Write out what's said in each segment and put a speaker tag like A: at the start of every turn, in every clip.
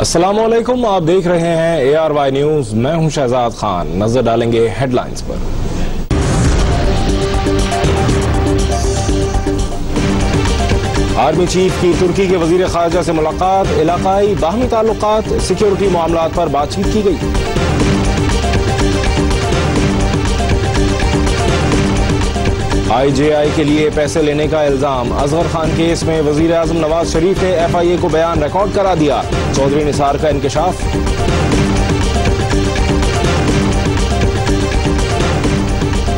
A: असलम आप देख रहे हैं ए आर वाई न्यूज़ मैं हूँ शहजाद खान। नज़र डालेंगे हेडलाइंस पर। आर्मी चीफ की तुर्की के वज़ीर खारजा से मुलाकात, इलाकाई बाहमी ताल्लुक सिक्योरिटी मामला पर बातचीत की गई। आईजेआई के लिए पैसे लेने का इल्ज़ाम। अजहर खान केस में वज़ीर आज़म नवाज़ शरीफ ने एफ़ आई ए को बयान रिकॉर्ड करा दिया। चौधरी निसार का इंकशाफ।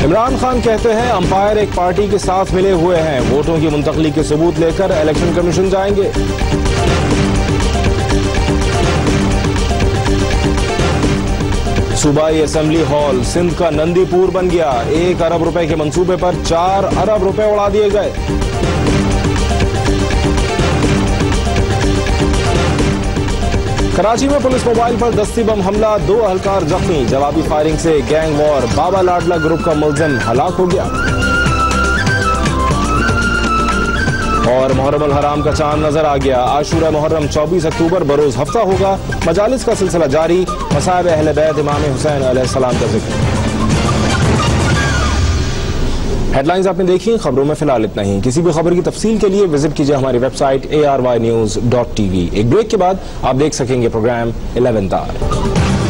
A: इमरान खान कहते हैं, अंपायर एक पार्टी के साथ मिले हुए हैं। वोटों की मुंतकली के सबूत लेकर इलेक्शन कमीशन जाएँगे। सूबाई असेंबली हॉल, सिंध का नंदीपुर बन गया। एक अरब रुपए के मंसूबे पर चार अरब रुपए उड़ा दिए गए। कराची में पुलिस मोबाइल पर दस्ती बम हमला, दो अहलकार जख्मी। जवाबी फायरिंग से गैंग वॉर, बाबा लाडला ग्रुप का मुलजिम हलाक हो गया। और मुहर्रम हराम का चाँद नज़र आ गया। आशूरा मुहर्रम 24 अक्टूबर बरोज हफ़्ता होगा। मजालिस का सिलसिला जारी। मसाब अहल बैत इमाम हुसैन सलाम का ज़िक्र। हेडलाइंस आपने देखी, खबरों में फ़िलहाल इतना ही। किसी भी खबर की तफसील के लिए विज़िट कीजिए हमारी website A R Y news dot T V एक ब्रेक के बाद आप देख सकेंगे प्रोग्राम इलेवन तार